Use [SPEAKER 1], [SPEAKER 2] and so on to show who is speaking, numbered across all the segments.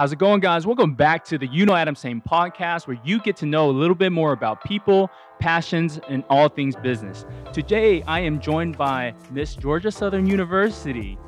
[SPEAKER 1] How's it going, guys? Welcome back to the You Know Adam Tsang podcast, where you get to know a little bit more about people, passions, and all things business. Today, I am joined by Miss Georgia Southern University,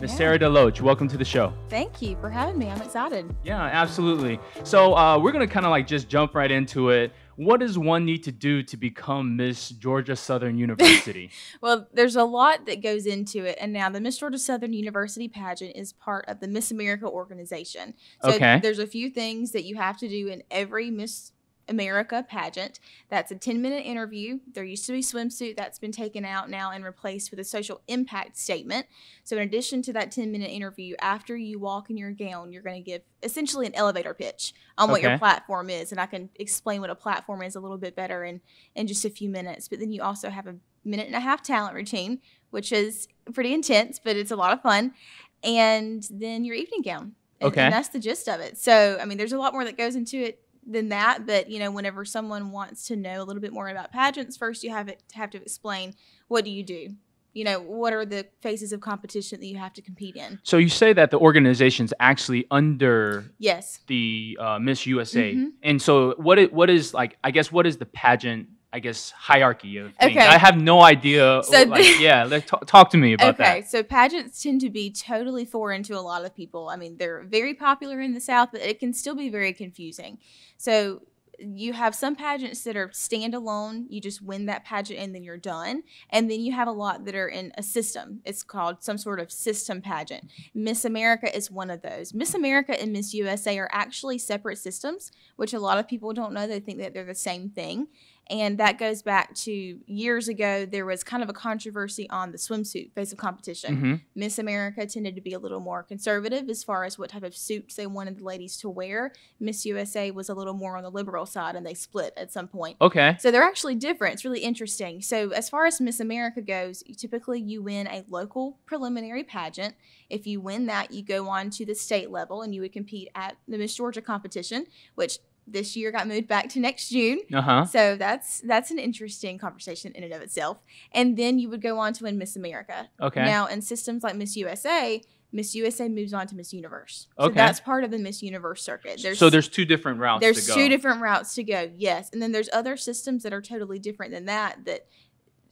[SPEAKER 1] Miss
[SPEAKER 2] Yeah.
[SPEAKER 1] Sarah DeLoach. Welcome to the show.
[SPEAKER 2] Thank you for having me. I'm excited.
[SPEAKER 1] Yeah, absolutely. So uh, we're gonna kind of like just jump right into it. What does one need to do to become Miss Georgia Southern University?
[SPEAKER 2] Well, there's a lot that goes into it. And now the Miss Georgia Southern University pageant is part of the Miss America organization. So
[SPEAKER 1] Okay.
[SPEAKER 2] there's a few things that you have to do in every Miss America pageant. That's a 10 minute interview. There used to be swimsuit that's been taken out now and replaced with a social impact statement. So, in addition to that 10 minute interview, after you walk in your gown, you're going to give essentially an elevator pitch on what your platform is. And I can explain what a platform is a little bit better in, in just a few minutes. But then you also have a minute and a half talent routine, which is pretty intense, but it's a lot of fun. And then your evening gown. And,
[SPEAKER 1] Okay.
[SPEAKER 2] and that's the gist of it. So, I mean, there's a lot more that goes into it than that. But, you know, whenever someone wants to know a little bit more about pageants, first you have it have to explain what do you do? You know, what are the phases of competition that you have to compete in?
[SPEAKER 1] so you say that the organization's actually under
[SPEAKER 2] Yes.
[SPEAKER 1] the uh, Miss USA,
[SPEAKER 2] Mhm.
[SPEAKER 1] and so what? Is, what is like? I guess what is the pageant? I guess hierarchy of things.
[SPEAKER 2] Okay.
[SPEAKER 1] I have no idea.
[SPEAKER 2] So
[SPEAKER 1] like,
[SPEAKER 2] the-
[SPEAKER 1] yeah, let talk, talk to me about
[SPEAKER 2] okay,
[SPEAKER 1] that.
[SPEAKER 2] so pageants tend to be totally foreign to a lot of people. I mean, they're very popular in the South, but it can still be very confusing. So you have some pageants that are standalone. You just win that pageant and then you're done. And then you have a lot that are in a system. It's called some sort of system pageant. Miss America is one of those. Miss America and Miss USA are actually separate systems, which a lot of people don't know. They think that they're the same thing. And that goes back to years ago, there was kind of a controversy on the swimsuit phase of competition.
[SPEAKER 1] hmm
[SPEAKER 2] Miss America tended to be a little more conservative as far as what type of suits they wanted the ladies to wear. Miss USA was a little more on the liberal side and they split at some point.
[SPEAKER 1] Okay.
[SPEAKER 2] So they're actually different. It's really interesting. So as far as Miss America goes, typically you win a local preliminary pageant. If you win that, you go on to the state level and you would compete at the Miss Georgia competition, which this year got moved back to next June.
[SPEAKER 1] Uh huh.
[SPEAKER 2] So that's that's an interesting conversation in and of itself. And then you would go on to win Miss America.
[SPEAKER 1] Okay.
[SPEAKER 2] Now, in systems like Miss USA, Miss USA moves on to Miss Universe. So
[SPEAKER 1] Okay.
[SPEAKER 2] that's part of the Miss Universe circuit.
[SPEAKER 1] so there's two different routes.
[SPEAKER 2] there's
[SPEAKER 1] to go.
[SPEAKER 2] two different routes to go. Yes, and then there's other systems that are totally different than that. That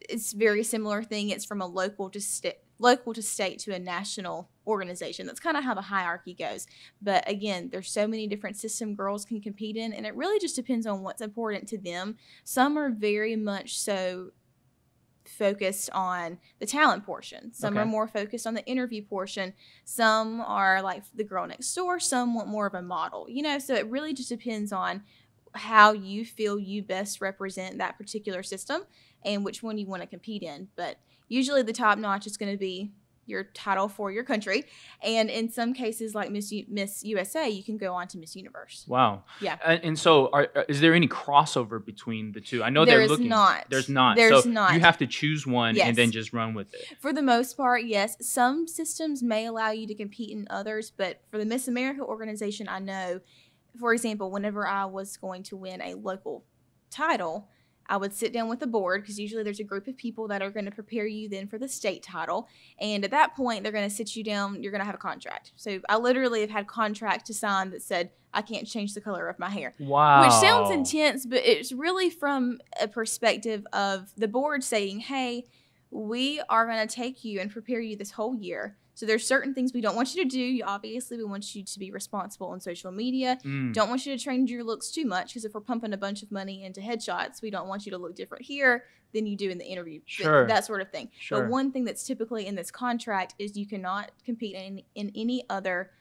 [SPEAKER 2] it's very similar thing. It's from a local to state, local to state to a national organization. That's kind of how the hierarchy goes. But again, there's so many different system girls can compete in, and it really just depends on what's important to them. Some are very much so focused on the talent portion. Some are more focused on the interview portion. Some are like the girl next door. Some want more of a model. You know, so it really just depends on how you feel you best represent that particular system and which one you want to compete in. But usually the top notch is going to be your title for your country. And in some cases, like Miss, U- Miss USA, you can go on to Miss Universe.
[SPEAKER 1] Wow.
[SPEAKER 2] Yeah.
[SPEAKER 1] And, and so, are, are- is there any crossover between the two? I know
[SPEAKER 2] There
[SPEAKER 1] they're
[SPEAKER 2] is
[SPEAKER 1] looking.
[SPEAKER 2] not.
[SPEAKER 1] There's not.
[SPEAKER 2] There's
[SPEAKER 1] so
[SPEAKER 2] not.
[SPEAKER 1] You have to choose one
[SPEAKER 2] Yes.
[SPEAKER 1] and then just run with it.
[SPEAKER 2] For the most part, yes. Some systems may allow you to compete in others, but for the Miss America organization, I know, for example, whenever I was going to win a local title, I would sit down with the board because usually there's a group of people that are going to prepare you then for the state title. And at that point, they're going to sit you down. You're going to have a contract. So I literally have had contract to sign that said I can't change the color of my hair.
[SPEAKER 1] Wow.
[SPEAKER 2] Which sounds intense, but it's really from a perspective of the board saying, hey, we are going to take you and prepare you this whole year. So there's certain things we don't want you to do. You- Obviously, we want you to be responsible on social media.
[SPEAKER 1] Mm.
[SPEAKER 2] Don't want you to change your looks too much because if we're pumping a bunch of money into headshots, we don't want you to look different here than you do in the interview.
[SPEAKER 1] Sure.
[SPEAKER 2] That sort of thing.
[SPEAKER 1] Sure.
[SPEAKER 2] But one thing that's typically in this contract is you cannot compete in, in any other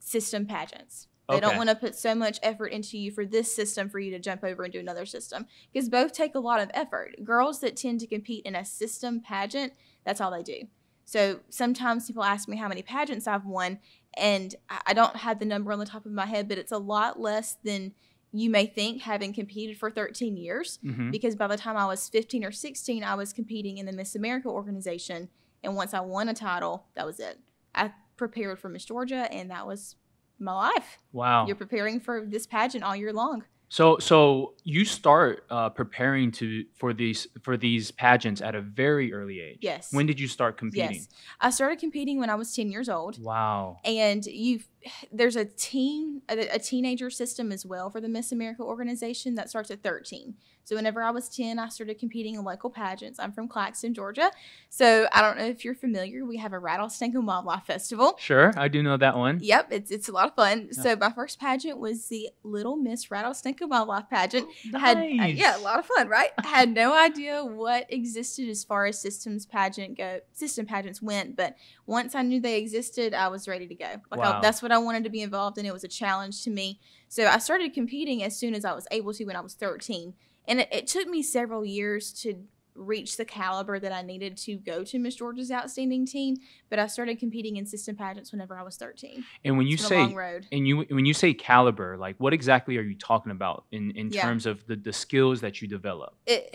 [SPEAKER 2] system pageants. They
[SPEAKER 1] Okay.
[SPEAKER 2] don't want to put so much effort into you for this system for you to jump over and do another system because both take a lot of effort. Girls that tend to compete in a system pageant, that's all they do. So sometimes people ask me how many pageants I've won, and I don't have the number on the top of my head, but it's a lot less than you may think having competed for 13 years
[SPEAKER 1] Mhm.
[SPEAKER 2] because by the time I was 15 or 16, I was competing in the Miss America organization. And once I won a title, that was it. I prepared for Miss Georgia, and that was my life.
[SPEAKER 1] Wow.
[SPEAKER 2] You're preparing for this pageant all year long.
[SPEAKER 1] So so you start uh, preparing to for these for these pageants at a very early age.
[SPEAKER 2] Yes.
[SPEAKER 1] When did you start competing?
[SPEAKER 2] Yes. I started competing when I was 10 years old.
[SPEAKER 1] Wow.
[SPEAKER 2] And you there's a teen a, a teenager system as well for the Miss America organization that starts at 13. So whenever I was 10, I started competing in local pageants. I'm from Claxton, Georgia. So I don't know if you're familiar. We have a rattlesnake and wildlife festival.
[SPEAKER 1] Sure, I do know that one.
[SPEAKER 2] Yep, it's it's a lot of fun. Yeah. So my first pageant was the Little Miss Rattlesnake and Wildlife pageant.
[SPEAKER 1] Nice.
[SPEAKER 2] Had uh, yeah, a lot of fun, right? had no idea what existed as far as systems pageant go system pageants went, but once I knew they existed, I was ready to go. Like wow. I, that's what I wanted to be involved in. It was a challenge to me. So I started competing as soon as I was able to when I was 13. And it, it took me several years to reach the caliber that I needed to go to Miss Georgia's outstanding teen, but I started competing in system pageants whenever I was 13.
[SPEAKER 1] And when you say and you when you say caliber, like what exactly are you talking about in in yeah. terms of the the skills that you develop?
[SPEAKER 2] It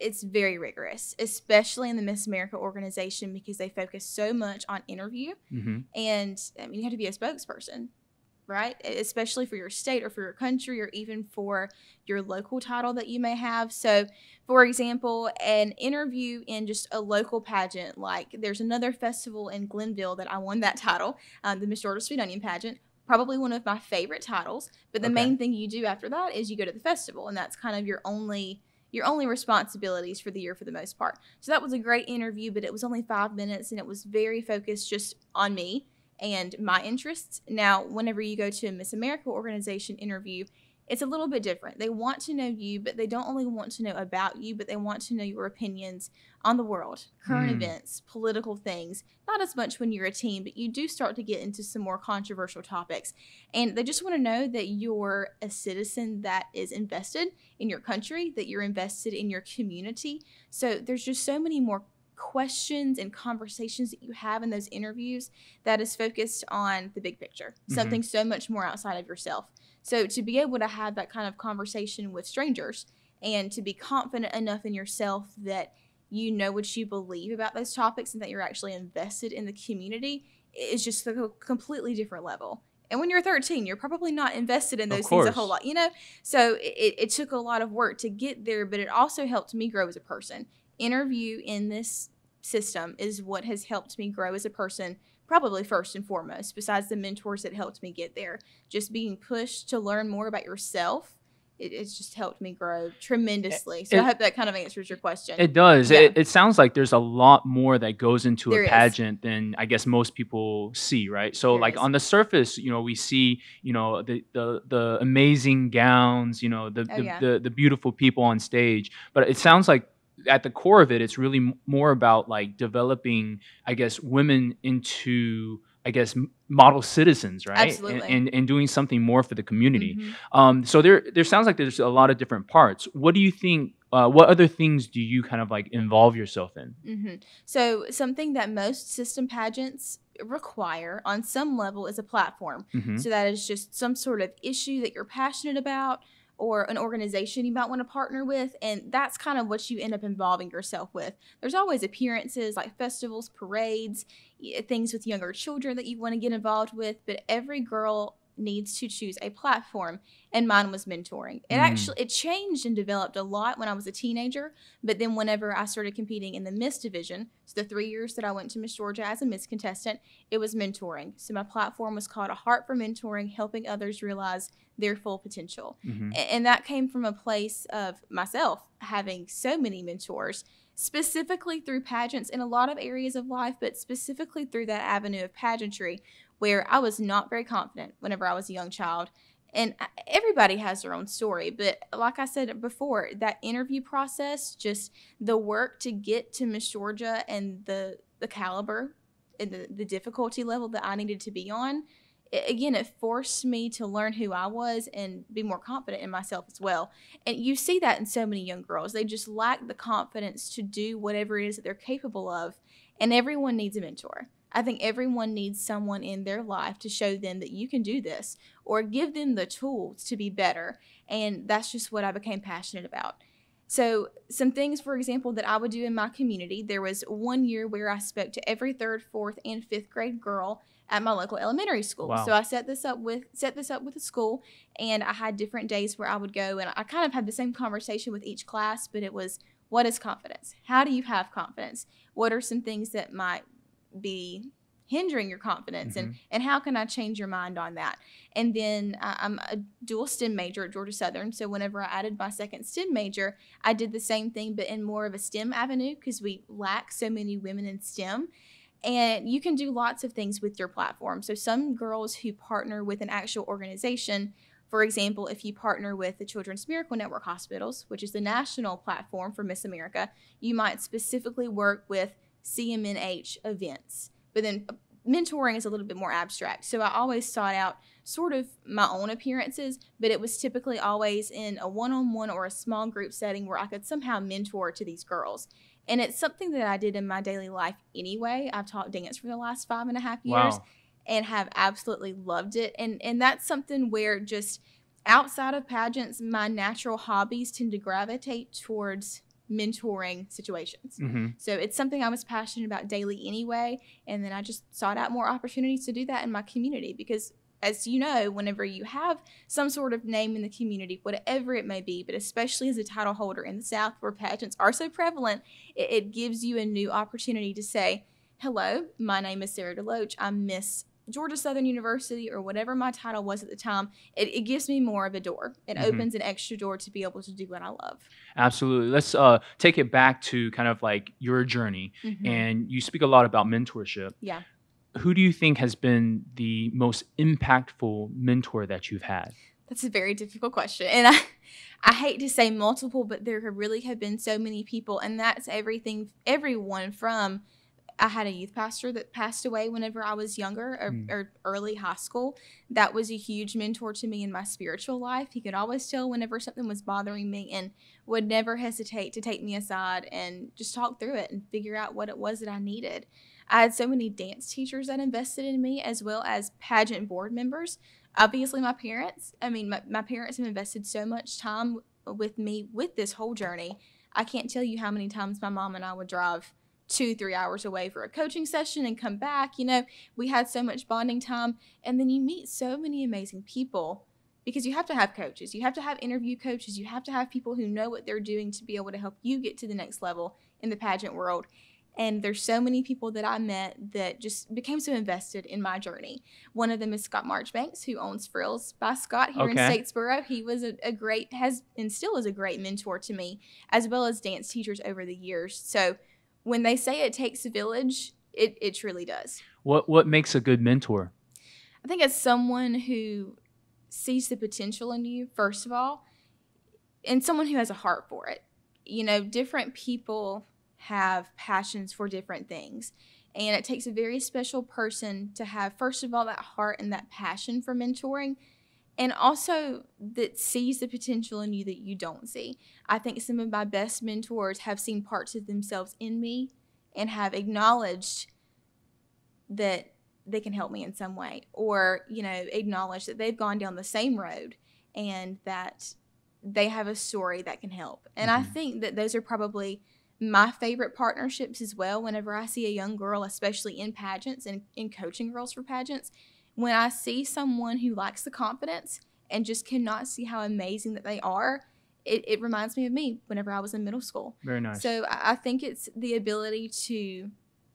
[SPEAKER 2] it's very rigorous, especially in the Miss America organization because they focus so much on interview. Mm-hmm. And I mean, you have to be a spokesperson, right? Especially for your state or for your country or even for your local title that you may have. So, for example, an interview in just a local pageant, like there's another festival in Glennville that I won that title, um, the Miss Georgia Sweet Onion pageant probably one of my favorite titles. But the okay. main thing you do after that is you go to the festival, and that's kind of your only your only responsibilities for the year for the most part. So that was a great interview, but it was only five minutes and it was very focused just on me and my interests. Now, whenever you go to a Miss America organization interview, it's a little bit different. They want to know you, but they don't only want to know about you, but they want to know your opinions on the world, current mm. events, political things. Not as much when you're a teen, but you do start to get into some more controversial topics. And they just want to know that you're a citizen that is invested in your country, that you're invested in your community. So there's just so many more questions and conversations that you have in those interviews that is focused on the big picture, mm-hmm. something so much more outside of yourself. So to be able to have that kind of conversation with strangers and to be confident enough in yourself that you know what you believe about those topics and that you're actually invested in the community is just a completely different level. And when you're 13, you're probably not invested in those things a whole lot, you know? So it, it took a lot of work to get there, but it also helped me grow as a person. Interview in this system is what has helped me grow as a person probably first and foremost, besides the mentors that helped me get there. Just being pushed to learn more about yourself. It, it's just helped me grow tremendously. So it, I hope that kind of answers your question.
[SPEAKER 1] It does. Yeah. It, it, sounds like there's a lot more that goes into there a pageant is. than I guess most people see, right? So there like is. on the surface, you know, we see, you know, the the, the amazing gowns, you know, the, oh, the, yeah. the the beautiful people on stage. But it sounds like at the core of it, it's really more about like developing, I guess, women into, I guess, model citizens, right?
[SPEAKER 2] Absolutely.
[SPEAKER 1] And, and, and doing something more for the community. Mm-hmm. Um, so there, there sounds like there's a lot of different parts. What do you think? Uh, what other things do you kind of like involve yourself in?
[SPEAKER 2] Mm-hmm. So something that most system pageants require on some level is a platform. Mm-hmm. So that is just some sort of issue that you're passionate about or an organization you might want to partner with. And that's kind of what you end up involving yourself with. There's always appearances like festivals, parades, things with younger children that you want to get involved with. But every girl needs to choose a platform and mine was mentoring it mm. actually it changed and developed a lot when i was a teenager but then whenever i started competing in the miss division so the three years that i went to miss georgia as a miss contestant it was mentoring so my platform was called a heart for mentoring helping others realize their full potential mm-hmm. and that came from a place of myself having so many mentors specifically through pageants in a lot of areas of life, but specifically through that avenue of pageantry, where I was not very confident whenever I was a young child. And everybody has their own story, but like I said before, that interview process, just the work to get to Miss Georgia and the the caliber and the, the difficulty level that I needed to be on, it, again, it forced me to learn who I was and be more confident in myself as well. And you see that in so many young girls. They just lack the confidence to do whatever it is that they're capable of. And everyone needs a mentor. I think everyone needs someone in their life to show them that you can do this or give them the tools to be better. And that's just what I became passionate about. So, some things, for example, that I would do in my community there was one year where I spoke to every third, fourth, and fifth grade girl at my local elementary school. Wow. So I set this up with set this up with the school and I had different days where I would go and I kind of had the same conversation with each class, but it was what is confidence? How do you have confidence? What are some things that might be hindering your confidence
[SPEAKER 1] Mm-hmm.
[SPEAKER 2] and and how can i change your mind on that and then uh, i'm a dual stem major at georgia southern so whenever i added my second stem major i did the same thing but in more of a stem avenue because we lack so many women in stem and you can do lots of things with your platform so some girls who partner with an actual organization for example, if you partner with the Children's Miracle Network Hospitals, which is the national platform for Miss America, you might specifically work with CMNH events. But then uh, mentoring is a little bit more abstract. So I always sought out sort of my own appearances, but it was typically always in a one on one or a small group setting where I could somehow mentor to these girls. And it's something that I did in my daily life anyway. I've taught dance for the last five and a half years
[SPEAKER 1] Wow.
[SPEAKER 2] and have absolutely loved it. And and that's something where just outside of pageants, my natural hobbies tend to gravitate towards mentoring situations.
[SPEAKER 1] hmm
[SPEAKER 2] So it's something I was passionate about daily anyway. And then I just sought out more opportunities to do that in my community because as you know, whenever you have some sort of name in the community, whatever it may be, but especially as a title holder in the South where pageants are so prevalent, it, it gives you a new opportunity to say, Hello, my name is Sarah DeLoach. I'm Miss Georgia Southern University or whatever my title was at the time. It, it gives me more of a door. It
[SPEAKER 1] Mhm.
[SPEAKER 2] opens an extra door to be able to do what I love.
[SPEAKER 1] Absolutely. Let's uh, take it back to kind of like your journey.
[SPEAKER 2] Mhm.
[SPEAKER 1] And you speak a lot about mentorship.
[SPEAKER 2] Yeah.
[SPEAKER 1] Who do you think has been the most impactful mentor that you've had?
[SPEAKER 2] That's a very difficult question. And I I hate to say multiple, but there have really have been so many people and that's everything everyone from I had a youth pastor that passed away whenever I was younger or,
[SPEAKER 1] Mm.
[SPEAKER 2] or early high school. That was a huge mentor to me in my spiritual life. He could always tell whenever something was bothering me and would never hesitate to take me aside and just talk through it and figure out what it was that I needed. I had so many dance teachers that invested in me as well as pageant board members obviously my parents i mean my, my parents have invested so much time with me with this whole journey i can't tell you how many times my mom and i would drive two three hours away for a coaching session and come back you know we had so much bonding time and then you meet so many amazing people because you have to have coaches you have to have interview coaches you have to have people who know what they're doing to be able to help you get to the next level in the pageant world and there's so many people that I met that just became so invested in my journey. One of them is Scott Marchbanks, who owns Frills by Scott here in Statesboro. He was a, a great, has and still is a great mentor to me, as well as dance teachers over the years. So when they say it takes a village, it, it truly does.
[SPEAKER 1] What what makes a good mentor?
[SPEAKER 2] I think as someone who sees the potential in you, first of all, and someone who has a heart for it. You know, different people have passions for different things. And it takes a very special person to have, first of all, that heart and that passion for mentoring, and also that sees the potential in you that you don't see. I think some of my best mentors have seen parts of themselves in me and have acknowledged that they can help me in some way or you know acknowledge that they've gone down the same road and that they have a story that can help and i
[SPEAKER 1] Mhm.
[SPEAKER 2] think that those are probably my favorite partnerships as well whenever i see a young girl especially in pageants and in coaching girls for pageants when i see someone who lacks the confidence and just cannot see how amazing that they are it, it reminds me of me whenever i was in middle school
[SPEAKER 1] Very nice.
[SPEAKER 2] so I I think it's the ability to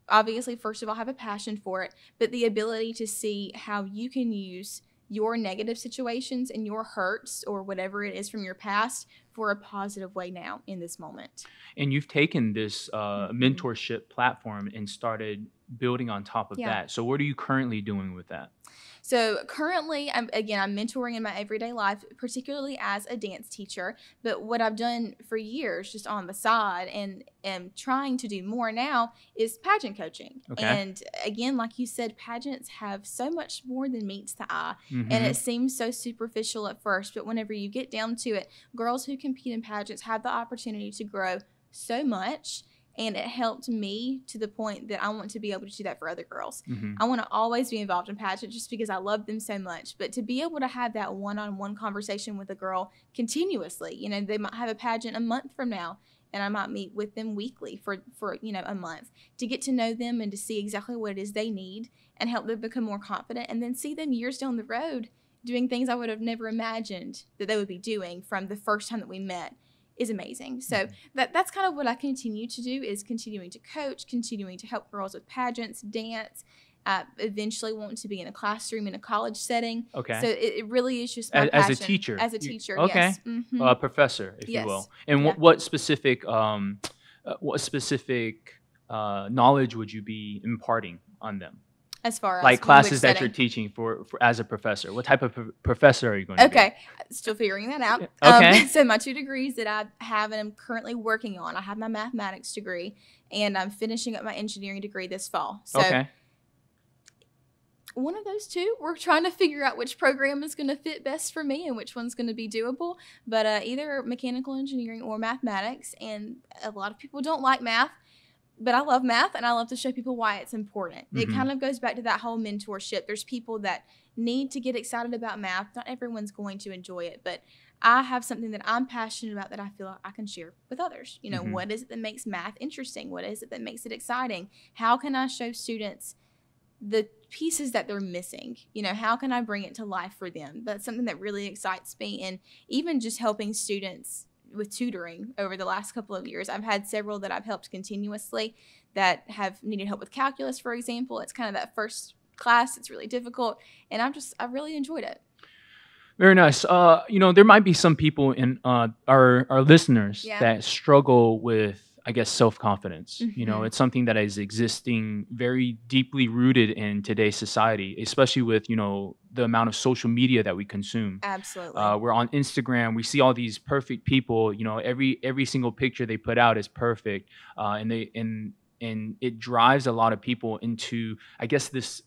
[SPEAKER 2] obviously first of all have a passion for it, but the ability to see how you can use your negative situations and your hurts or whatever it is from your past for a positive way now in this moment.
[SPEAKER 1] and you've taken this uh, mentorship platform and started building on top of
[SPEAKER 2] Yeah.
[SPEAKER 1] that. So what are you currently doing with that?
[SPEAKER 2] So currently, I'm again I'm mentoring in my everyday life, particularly as a dance teacher. But what I've done for years, just on the side, and am trying to do more now, is pageant coaching.
[SPEAKER 1] Okay.
[SPEAKER 2] And again, like you said, pageants have so much more than meets the eye, and
[SPEAKER 1] Mhm.
[SPEAKER 2] it seems so superficial at first. But whenever you get down to it, girls who compete in pageants have the opportunity to grow so much. And it helped me to the point that I want to be able to do that for other girls.
[SPEAKER 1] Mhm.
[SPEAKER 2] I want to always be involved in pageants just because I love them so much. But to be able to have that one on one conversation with a girl continuously, you know, they might have a pageant a month from now and I might meet with them weekly for, for you know, a month to get to know them and to see exactly what it is they need and help them become more confident and then see them years down the road doing things I would have never imagined that they would be doing from the first time that we met is amazing. So
[SPEAKER 1] Mhm.
[SPEAKER 2] that that's kind of what I continue to do is continuing to coach, continuing to help girls with pageants, dance, I eventually want to be in a classroom in a college setting.
[SPEAKER 1] Okay.
[SPEAKER 2] So it, it really is just my
[SPEAKER 1] as, as a teacher.
[SPEAKER 2] As a
[SPEAKER 1] You-
[SPEAKER 2] teacher,
[SPEAKER 1] okay.
[SPEAKER 2] yes. Mhm.
[SPEAKER 1] a professor, if
[SPEAKER 2] Yes.
[SPEAKER 1] you will. And
[SPEAKER 2] Yeah.
[SPEAKER 1] what, what specific um, uh, what specific uh, knowledge would you be imparting on them?
[SPEAKER 2] As far as
[SPEAKER 1] Like classes that you're teaching for, for as a professor. What type of pro- professor are you going to be?
[SPEAKER 2] Okay, still figuring that out.
[SPEAKER 1] Okay.
[SPEAKER 2] Um, so my two degrees that I have and I'm currently working on, I have my mathematics degree and I'm finishing up my engineering degree this fall. So
[SPEAKER 1] okay.
[SPEAKER 2] one of those two, we're trying to figure out which program is going to fit best for me and which one's going to be doable. But uh, either mechanical engineering or mathematics, and a lot of people don't like math. But I love math and I love to show people why it's important. It
[SPEAKER 1] Mhm.
[SPEAKER 2] kind of goes back to that whole mentorship. There's people that need to get excited about math. Not everyone's going to enjoy it, but I have something that I'm passionate about that I feel I can share with others. You know,
[SPEAKER 1] Mhm.
[SPEAKER 2] what is it that makes math interesting? What is it that makes it exciting? How can I show students the pieces that they're missing? You know, how can I bring it to life for them? That's something that really excites me. And even just helping students with tutoring over the last couple of years, I've had several that I've helped continuously that have needed help with calculus, for example. It's kind of that first class, it's really difficult. And I've just, I really enjoyed it.
[SPEAKER 1] Very nice. Uh, you know, there might be some people in uh, our our listeners
[SPEAKER 2] Yeah.
[SPEAKER 1] that struggle with, I guess, self confidence. You know,
[SPEAKER 2] Mhm.
[SPEAKER 1] it's something that is existing very deeply rooted in today's society, especially with you know the amount of social media that we consume.
[SPEAKER 2] Absolutely.
[SPEAKER 1] Uh, we're on Instagram. We see all these perfect people. You know, every every single picture they put out is perfect, uh, and they and and it drives a lot of people into, I guess, this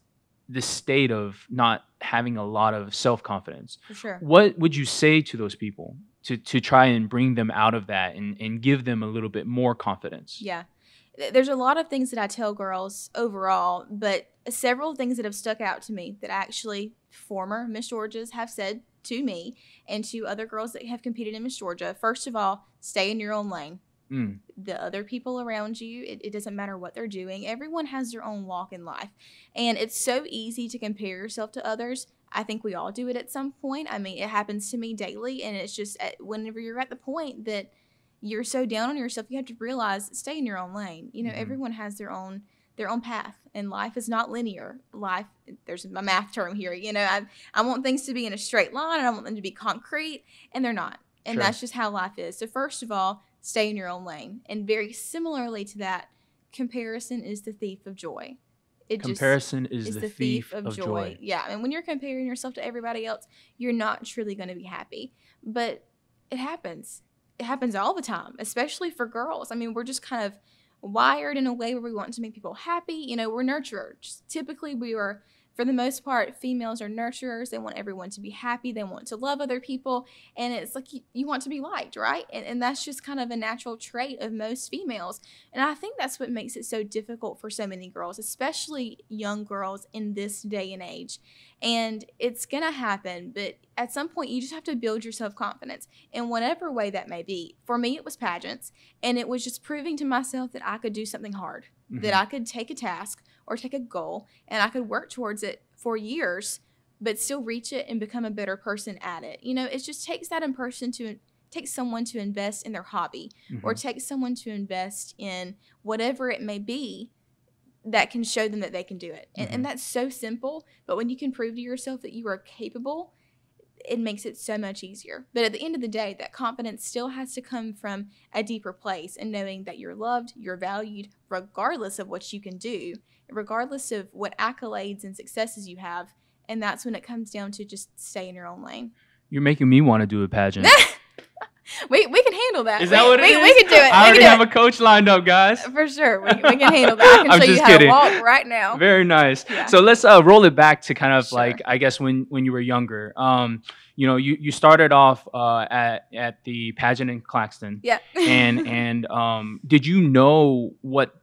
[SPEAKER 1] this state of not having a lot of self confidence.
[SPEAKER 2] for sure.
[SPEAKER 1] What would you say to those people to to try and bring them out of that and and give them a little bit more confidence?
[SPEAKER 2] Yeah. There's a lot of things that I tell girls overall, but several things that have stuck out to me that actually former Miss Georgias have said to me and to other girls that have competed in Miss Georgia. First of all, stay in your own lane.
[SPEAKER 1] Mm,
[SPEAKER 2] The other people around you, it, it doesn't matter what they're doing. Everyone has their own walk in life. And it's so easy to compare yourself to others. I think we all do it at some point. I mean, it happens to me daily. And it's just at, whenever you're at the point that you're so down on yourself, you have to realize stay in your own lane. You know,
[SPEAKER 1] Mhm.
[SPEAKER 2] everyone has their own their own path and life is not linear life there's my math term here you know I, I want things to be in a straight line and i want them to be concrete and they're not and
[SPEAKER 1] Sure.
[SPEAKER 2] that's just how life is so first of all stay in your own lane. And very similarly to that comparison is the thief of joy. It just
[SPEAKER 1] Comparison is,
[SPEAKER 2] is
[SPEAKER 1] the,
[SPEAKER 2] the
[SPEAKER 1] thief, of, joy.
[SPEAKER 2] yeah and when you're comparing yourself to everybody else you're not truly going to be happy. But it happens. It happens all the time especially for girls. I mean we're just kind of wired in a way where we want to make people happy. You know we're nurturers. Typically we are for the most part females are nurturers they want everyone to be happy they want to love other people and it's like you, you want to be liked right and, and that's just kind of a natural trait of most females and I think that's what makes it so difficult for so many girls, especially young girls in this day and age. And it's going to happen, but at some point, you just have to build your self confidence in whatever way that may be. For me, it was pageants, and it was just proving to myself that I could do something hard, that
[SPEAKER 1] Mhm.
[SPEAKER 2] I could take a task or take a goal, and I could work towards it for years, but still reach it and become a better person at it. You know, it just takes that in person to take someone to invest in their hobby or
[SPEAKER 1] Mhm.
[SPEAKER 2] take someone to invest in whatever it may be that can show them that they can do it. And,
[SPEAKER 1] Mhm.
[SPEAKER 2] and that's so simple. But when you can prove to yourself that you are capable, it makes it so much easier. But at the end of the day, that confidence still has to come from a deeper place and knowing that you're loved, you're valued, regardless of what you can do, regardless of what accolades and successes you have. And that's when it comes down to just stay in your own lane.
[SPEAKER 1] You're making me want to do a pageant.
[SPEAKER 2] We, we can handle that.
[SPEAKER 1] Is
[SPEAKER 2] we,
[SPEAKER 1] that what it
[SPEAKER 2] we,
[SPEAKER 1] is?
[SPEAKER 2] we can do it.
[SPEAKER 1] I
[SPEAKER 2] we
[SPEAKER 1] already
[SPEAKER 2] can
[SPEAKER 1] have
[SPEAKER 2] do
[SPEAKER 1] a coach lined up, guys.
[SPEAKER 2] For sure. We, we can handle that. I can
[SPEAKER 1] I'm
[SPEAKER 2] show you
[SPEAKER 1] just
[SPEAKER 2] how
[SPEAKER 1] kidding.
[SPEAKER 2] to walk right now.
[SPEAKER 1] Very nice.
[SPEAKER 2] Yeah.
[SPEAKER 1] So let's uh, roll it back to kind of
[SPEAKER 2] Sure.
[SPEAKER 1] like I guess when when you were younger. Um, you know, you, you started off uh, at at the pageant in Claxton,
[SPEAKER 2] yeah.
[SPEAKER 1] and and um, did you know what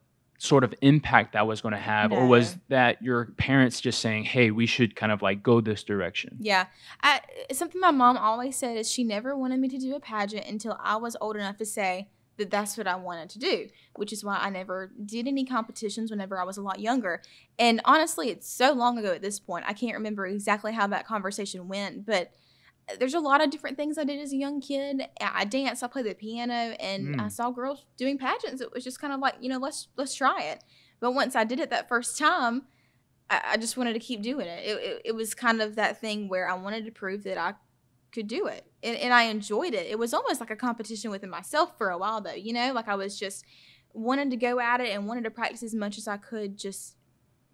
[SPEAKER 1] sort of impact that was going to have, or was that your parents just saying, "Hey, we should kind of like go this direction"?
[SPEAKER 2] Yeah. I, something my mom always said is she never wanted me to do a pageant until I was old enough to say that that's what I wanted to do, which is why I never did any competitions whenever I was a lot younger. And honestly, it's so long ago at this point, I can't remember exactly how that conversation went, but there's a lot of different things I did as a young kid. I I danced, I played the piano, and I
[SPEAKER 1] Mm.
[SPEAKER 2] saw girls doing pageants. It was just kind of like, you know, let's let's try it. But once I did it that first time, I, I just wanted to keep doing it. It, it. it was kind of that thing where I wanted to prove that I could do it. And, and I enjoyed it. It was almost like a competition within myself for a while, though, you know, like I was just wanted to go at it and wanted to practice as much as I could just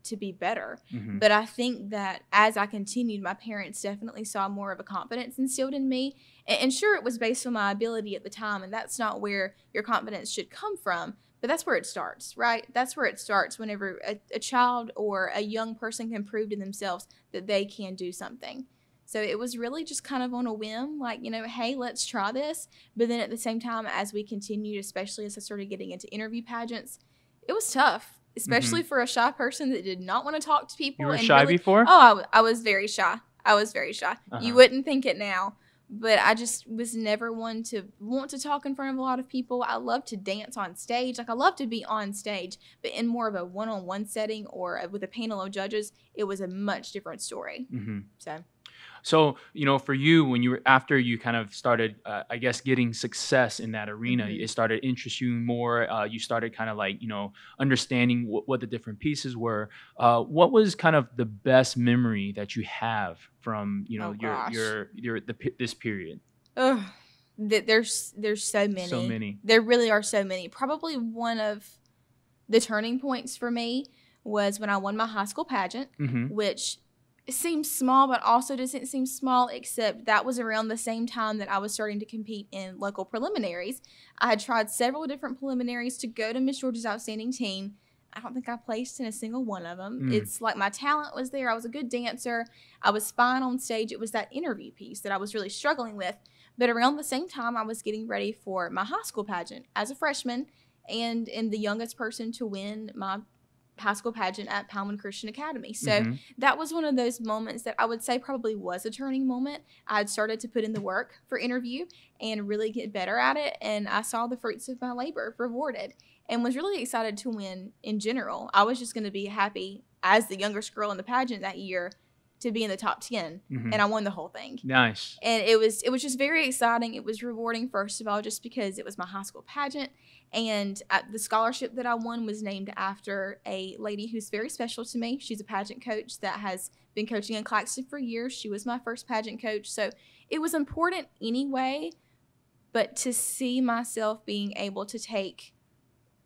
[SPEAKER 2] to be better.
[SPEAKER 1] Mhm.
[SPEAKER 2] But I think that as I continued, my parents definitely saw more of a confidence instilled in me. And, and sure, it was based on my ability at the time, and that's not where your confidence should come from. But that's where it starts, right? That's where it starts whenever a, a child or a young person can prove to themselves that they can do something. So it was really just kind of on a whim, like, you know, hey, let's try this. But then at the same time, as we continued, especially as I started getting into interview pageants, it was tough, especially for a shy person that did not want to talk to people.
[SPEAKER 1] You were
[SPEAKER 2] and
[SPEAKER 1] shy
[SPEAKER 2] really-
[SPEAKER 1] before?
[SPEAKER 2] Oh, I was very shy. I was very shy.
[SPEAKER 1] Uh-huh.
[SPEAKER 2] You wouldn't think it now, but I just was never one to want to talk in front of a lot of people. I love to dance on stage. Like I love to be on stage, but in more of a one-on-one setting or with a panel of judges, it was a much different story.
[SPEAKER 1] hmm
[SPEAKER 2] So
[SPEAKER 1] So, you know, for you, when you were after you kind of started, uh, I guess, getting success in that arena,
[SPEAKER 2] Mhm.
[SPEAKER 1] it started interesting you more. Uh, you started kind of like, you know, understanding what, what the different pieces were. Uh, what was kind of the best memory that you have from, you know,
[SPEAKER 2] Oh,
[SPEAKER 1] your your your the this period?
[SPEAKER 2] ugh, th- there's there's so many.
[SPEAKER 1] So many.
[SPEAKER 2] There really are so many. Probably one of the turning points for me was when I won my high school pageant.
[SPEAKER 1] hmm
[SPEAKER 2] which seems small but also doesn't seem small except that was around the same time that I was starting to compete in local preliminaries. I had tried several different preliminaries to go to Miss Georgia's outstanding teen. I don't think I placed in a single one of them.
[SPEAKER 1] Mm.
[SPEAKER 2] It's like my talent was there. I was a good dancer. I was fine on stage. It was that interview piece that I was really struggling with. But around the same time, I was getting ready for my high school pageant as a freshman and and the youngest person to win my high school pageant at Palman Christian Academy. So
[SPEAKER 1] Mhm.
[SPEAKER 2] that was one of those moments that I would say probably was a turning moment. I had started to put in the work for interview and really get better at it, and I saw the fruits of my labor rewarded and was really excited to win in general. I was just going to be happy as the youngest girl in the pageant that year to be in the top 10
[SPEAKER 1] Mhm.
[SPEAKER 2] and I won the whole thing
[SPEAKER 1] nice.
[SPEAKER 2] and it was it was just very exciting it was rewarding first of all just because it was my high school pageant and uh, the scholarship that i won was named after a lady who's very special to me. She's a pageant coach that has been coaching in claxton for years. She was my first pageant coach. So it was important anyway but to see myself being able to take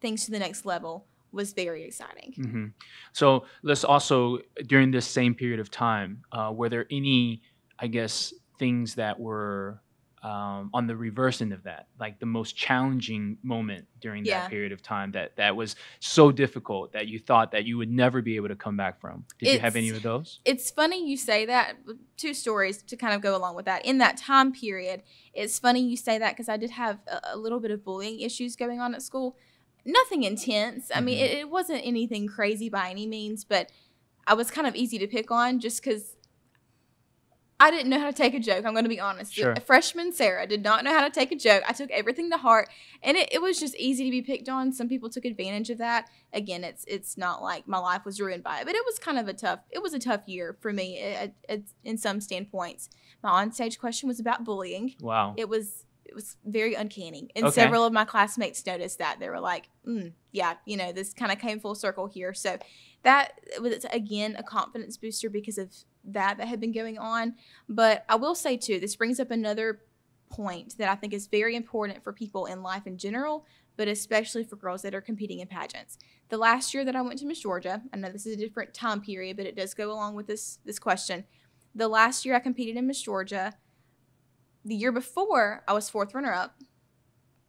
[SPEAKER 2] things to the next level was very exciting.
[SPEAKER 1] Hmm So let's also during this same period of time, uh, were there any, I guess, things that were um, on the reverse end of that, like the most challenging moment during
[SPEAKER 2] Yeah.
[SPEAKER 1] that period of time that that was so difficult that you thought that you would never be able to come back from? Did you have any of those?
[SPEAKER 2] it's funny you say that. Two stories to kind of go along with that. In that time period, it's funny you say that because I did have a, a little bit of bullying issues going on at school. Nothing intense. I mean,
[SPEAKER 1] Mhm.
[SPEAKER 2] it, it wasn't anything crazy by any means, but I was kind of easy to pick on just because I didn't know how to take a joke. I'm going to be honest.
[SPEAKER 1] Sure.
[SPEAKER 2] Freshman Sarah did not know how to take a joke. I took everything to heart, and it, it was just easy to be picked on. Some people took advantage of that. Again, it's it's not like my life was ruined by it, but it was kind of a tough. It was a tough year for me at, at, in some standpoints. My onstage question was about bullying.
[SPEAKER 1] Wow.
[SPEAKER 2] It was it was very uncanny, and
[SPEAKER 1] Okay.
[SPEAKER 2] several of my classmates noticed that. They were like, mm, "Yeah, you know, this kind of came full circle here." So that was again a confidence booster because of that that had been going on. But I will say too, this brings up another point that I think is very important for people in life in general, but especially for girls that are competing in pageants. The last year that I went to Miss Georgia, I know this is a different time period, but it does go along with this this question. The last year I competed in Miss Georgia, the year before I was fourth runner up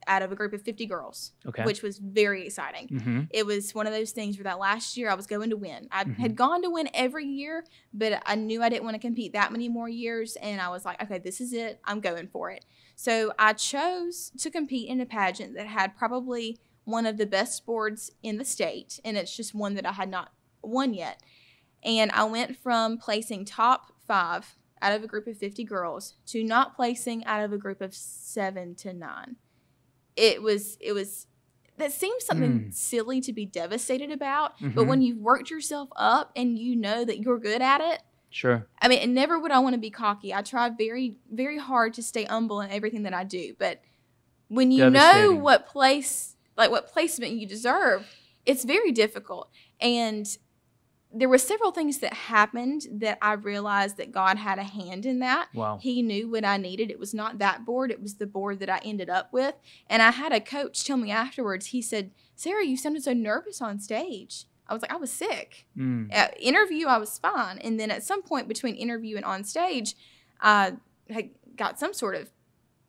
[SPEAKER 2] out of a group of 50 girls,
[SPEAKER 1] Okay.
[SPEAKER 2] which was very exciting
[SPEAKER 1] hmm
[SPEAKER 2] it was one of those things where that last year I was going to win. I
[SPEAKER 1] Mhm.
[SPEAKER 2] had gone to win every year, but I knew I didn't want to compete that many more years. And I was like, okay, this is it. I'm going for it. So I chose to compete in a pageant that had probably one of the best boards in the state. And it's just one that I had not won yet. And I went from placing top five out of a group of 50 girls to not placing out of a group of seven to nine. It was, it was, that seems something
[SPEAKER 1] Mm.
[SPEAKER 2] silly to be devastated about,
[SPEAKER 1] Mhm.
[SPEAKER 2] but when you've worked yourself up and you know that you're good at it,
[SPEAKER 1] Sure.
[SPEAKER 2] I mean, and never would I want to be cocky. I try very, very hard to stay humble in everything that I do. But when you know what place, like what placement you deserve, it's very difficult. And there were several things that happened that I realized that God had a hand in that.
[SPEAKER 1] Wow.
[SPEAKER 2] He knew what I needed. It was not that board, it was the board that I ended up with. And I had a coach tell me afterwards, he said, Sarah, you sounded so nervous on stage. I was like, I was sick.
[SPEAKER 1] Mm.
[SPEAKER 2] At interview, I was fine. And then at some point between interview and on stage, I had got some sort of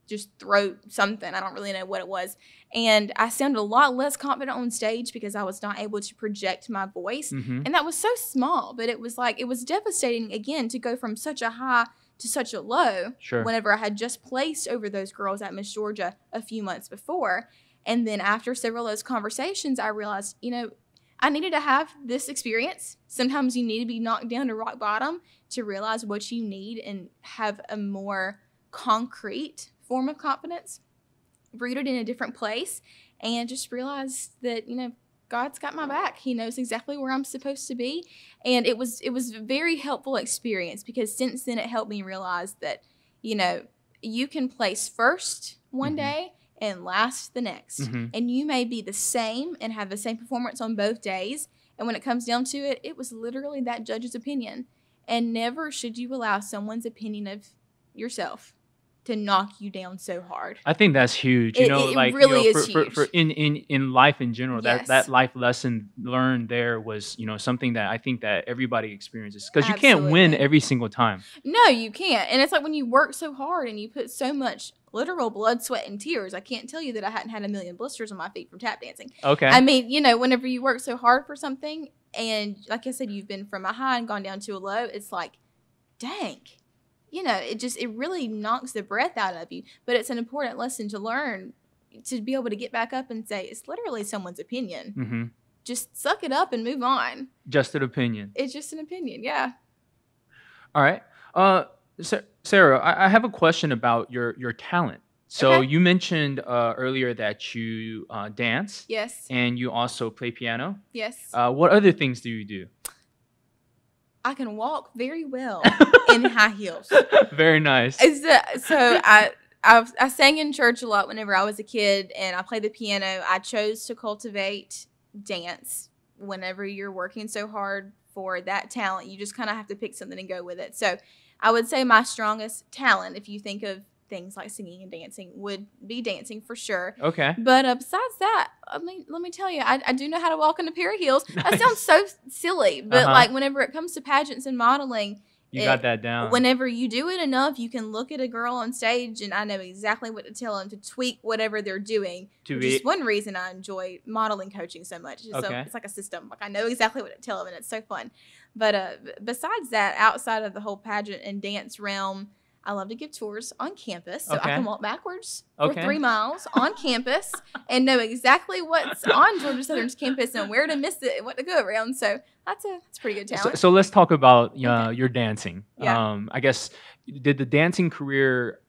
[SPEAKER 2] just throat something. I don't really know what it was. And I sounded a lot less confident on stage because I was not able to project my voice.
[SPEAKER 1] hmm
[SPEAKER 2] And that was so small, but it was like, it was devastating again to go from such a high to such a low
[SPEAKER 1] Sure.
[SPEAKER 2] whenever I had just placed over those girls at Miss Georgia a few months before. And then after several of those conversations, I realized, you know, I needed to have this experience. Sometimes you need to be knocked down to rock bottom to realize what you need and have a more concrete form of confidence rooted in a different place and just realize that, you know, God's got my back. He knows exactly where I'm supposed to be. And it was it was a very helpful experience because since then it helped me realize that, you know, you can place first one
[SPEAKER 1] Mhm.
[SPEAKER 2] day and last the next.
[SPEAKER 1] Mhm.
[SPEAKER 2] And you may be the same and have the same performance on both days. And when it comes down to it, it was literally that judge's opinion. And never should you allow someone's opinion of yourself to knock you down so hard.
[SPEAKER 1] I think that's huge. You
[SPEAKER 2] It-
[SPEAKER 1] know,
[SPEAKER 2] it
[SPEAKER 1] like
[SPEAKER 2] really
[SPEAKER 1] you know,
[SPEAKER 2] is
[SPEAKER 1] for, for, for in, in in life in general, that
[SPEAKER 2] Yes.
[SPEAKER 1] that life lesson learned there was you know something that I think that everybody experiences because you can't win every single time.
[SPEAKER 2] No, you can't. And it's like when you work so hard and you put so much literal blood, sweat, and tears. I can't tell you that I hadn't had a million blisters on my feet from tap dancing.
[SPEAKER 1] Okay.
[SPEAKER 2] I mean, you know, whenever you work so hard for something and like I said, you've been from a high and gone down to a low, it's like, dang. You know, it just it really knocks the breath out of you. But it's an important lesson to learn to be able to get back up and say, it's literally someone's opinion.
[SPEAKER 1] hmm
[SPEAKER 2] Just suck it up and move on.
[SPEAKER 1] Just an opinion.
[SPEAKER 2] It's just an opinion, yeah.
[SPEAKER 1] All right. Uh, Sarah, I, I have a question about your your talent. So
[SPEAKER 2] Okay.
[SPEAKER 1] you mentioned uh, earlier that you uh, dance
[SPEAKER 2] Yes.
[SPEAKER 1] and you also play piano.
[SPEAKER 2] Yes.
[SPEAKER 1] Uh, what other things do you do?
[SPEAKER 2] I can walk very well in high heels.
[SPEAKER 1] Very nice.
[SPEAKER 2] That- so I, I I sang in church a lot whenever I was a kid, and I played the piano. I chose to cultivate dance. Whenever you're working so hard for that talent, you just kind of have to pick something and go with it. So I would say my strongest talent, if you think of things like singing and dancing, would be dancing for sure.
[SPEAKER 1] Okay.
[SPEAKER 2] But uh, besides that, I mean, let me tell you, I, I do know how to walk in a pair of heels. That sounds so silly, but
[SPEAKER 1] Uh-huh.
[SPEAKER 2] like whenever it comes to pageants and modeling,
[SPEAKER 1] You
[SPEAKER 2] it-
[SPEAKER 1] got that down.
[SPEAKER 2] whenever you do it enough, you can look at a girl on stage, and I know exactly what to tell them to tweak whatever they're doing.
[SPEAKER 1] to
[SPEAKER 2] which
[SPEAKER 1] be
[SPEAKER 2] is one reason I enjoy modeling coaching so much. It's, so,
[SPEAKER 1] Okay.
[SPEAKER 2] it's like a system. Like I know exactly what to tell them, and it's so fun. But uh, besides that, outside of the whole pageant and dance realm, I love to give tours on campus, so
[SPEAKER 1] Okay.
[SPEAKER 2] I can walk backwards
[SPEAKER 1] Okay.
[SPEAKER 2] for three miles on campus and know exactly what's on Georgia Southern's campus and where to miss it and what to go around. So that's a that's a pretty good
[SPEAKER 1] So,
[SPEAKER 2] talent.
[SPEAKER 1] so let's talk about uh,
[SPEAKER 2] Okay.
[SPEAKER 1] your dancing.
[SPEAKER 2] Yeah.
[SPEAKER 1] Um, I guess did the dancing career,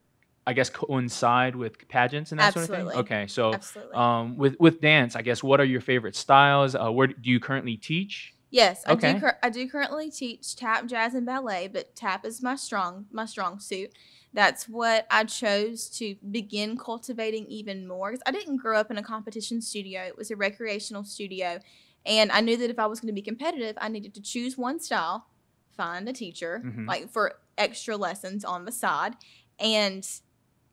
[SPEAKER 1] I guess, coincide with pageants and that sort of
[SPEAKER 2] Absolutely.
[SPEAKER 1] thing? Okay, so
[SPEAKER 2] Absolutely.
[SPEAKER 1] um, with with dance, I guess, what are your favorite styles? Uh, where do you currently teach?
[SPEAKER 2] Yes, I
[SPEAKER 1] Okay.
[SPEAKER 2] do. Cur- I do currently teach tap, jazz, and ballet, but tap is my strong my strong suit. That's what I chose to begin cultivating even more because I didn't grow up in a competition studio; it was a recreational studio, and I knew that if I was going to be competitive, I needed to choose one style, find a teacher,
[SPEAKER 1] Mhm.
[SPEAKER 2] like for extra lessons on the side, and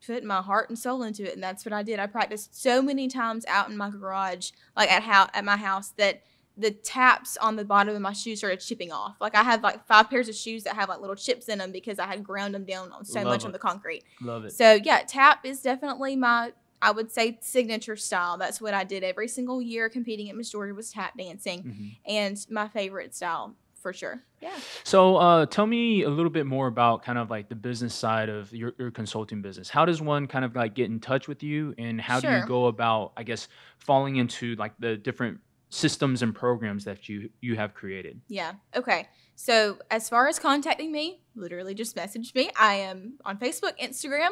[SPEAKER 2] put my heart and soul into it. And that's what I did. I practiced so many times out in my garage, like at how at my house, that the taps on the bottom of my shoes started chipping off. Like I have like five pairs of shoes that have like little chips in them because I had ground them down on so
[SPEAKER 1] Love
[SPEAKER 2] much
[SPEAKER 1] it.
[SPEAKER 2] on the concrete.
[SPEAKER 1] Love it.
[SPEAKER 2] So yeah, tap is definitely my I would say signature style. That's what I did every single year competing at Miss Georgia was tap dancing,
[SPEAKER 1] Mhm.
[SPEAKER 2] and my favorite style for sure. Yeah.
[SPEAKER 1] So, uh, tell me a little bit more about kind of like the business side of your, your consulting business. How does one kind of like get in touch with you, and how do you go about, I guess, falling into like the different systems and programs that you you have created?
[SPEAKER 2] Yeah. Okay. So as far as contacting me, literally just message me. I am on Facebook, Instagram.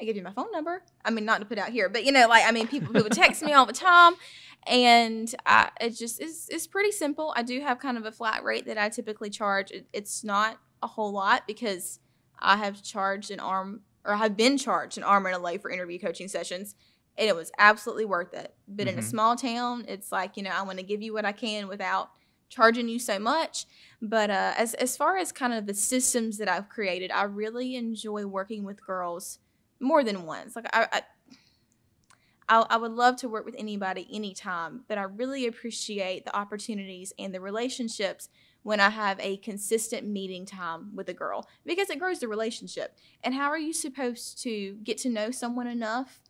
[SPEAKER 2] I give you my phone number. I mean, not to put out here, but you know, like I mean, people people text me all the time, and I, it just is it's pretty simple. I do have kind of a flat rate that I typically charge. It, it's not a whole lot because I have charged an arm or I've been charged an arm and a leg for interview coaching sessions. And it was absolutely worth it. But in a
[SPEAKER 1] Mhm.
[SPEAKER 2] small town, it's like, you know, I want to give you what I can without charging you so much. But uh, as as far as kind of the systems that I've created, I really enjoy working with girls more than once. Like I, I I, I would love to work with anybody anytime, but I really appreciate the opportunities and the relationships when I have a consistent meeting time with a girl because it grows the relationship. And how are you supposed to get to know someone enough